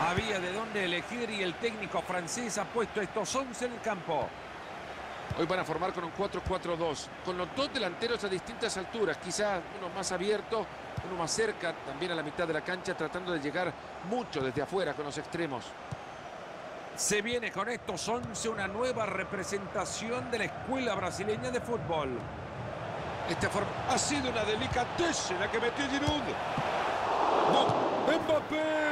Había de dónde elegir y el técnico francés ha puesto estos 11 en el campo. Hoy van a formar con un 4-4-2, con los dos delanteros a distintas alturas, quizás uno más abierto, uno más cerca, también a la mitad de la cancha, tratando de llegar mucho desde afuera con los extremos. Se viene con estos 11 una nueva representación de la escuela brasileña de fútbol. Esta forma ha sido una delicatesse la que metió Giroud. No, Mbappé.